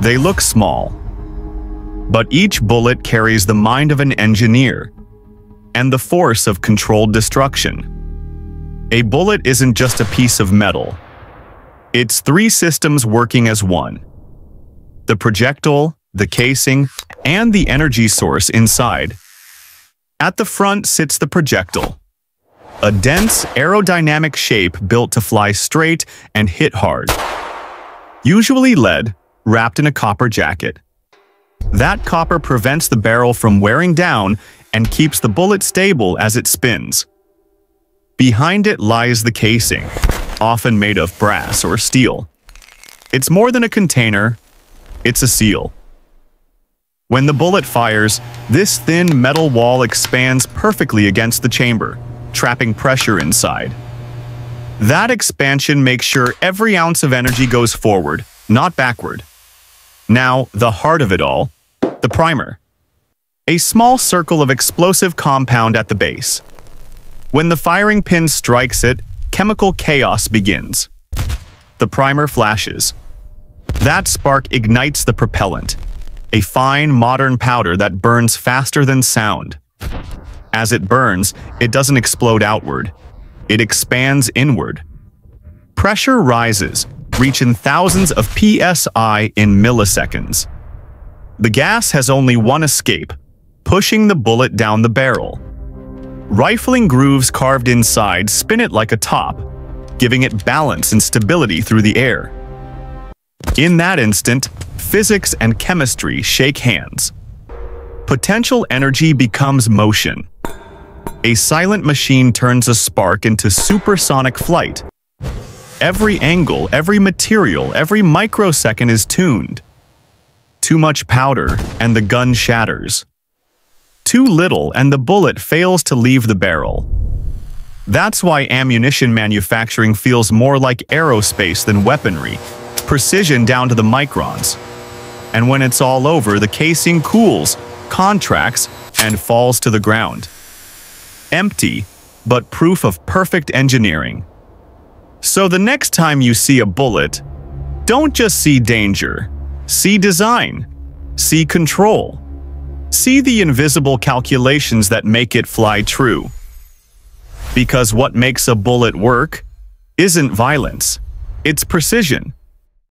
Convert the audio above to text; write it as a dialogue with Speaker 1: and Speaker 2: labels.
Speaker 1: They look small, but each bullet carries the mind of an engineer and the force of controlled destruction. A bullet isn't just a piece of metal. It's three systems working as one. The projectile, the casing, and the energy source inside. At the front sits the projectile, a dense aerodynamic shape built to fly straight and hit hard. Usually lead, wrapped in a copper jacket. That copper prevents the barrel from wearing down and keeps the bullet stable as it spins. Behind it lies the casing, often made of brass or steel. It's more than a container, it's a seal. When the bullet fires, this thin metal wall expands perfectly against the chamber, trapping pressure inside. That expansion makes sure every ounce of energy goes forward, not backward. Now, the heart of it all, the primer. A small circle of explosive compound at the base. When the firing pin strikes it, chemical chaos begins. The primer flashes. That spark ignites the propellant, a fine, modern powder that burns faster than sound. As it burns, it doesn't explode outward. It expands inward. Pressure rises, reaching thousands of psi in milliseconds. The gas has only one escape, pushing the bullet down the barrel. Rifling grooves carved inside spin it like a top, giving it balance and stability through the air. In that instant, physics and chemistry shake hands. Potential energy becomes motion. A silent machine turns a spark into supersonic flight, Every angle, every material, every microsecond is tuned. Too much powder, and the gun shatters. Too little, and the bullet fails to leave the barrel. That's why ammunition manufacturing feels more like aerospace than weaponry, precision down to the microns. And when it's all over, the casing cools, contracts, and falls to the ground. Empty, but proof of perfect engineering. So the next time you see a bullet, don't just see danger. See design. See control. See the invisible calculations that make it fly true. Because what makes a bullet work isn't violence, it's precision.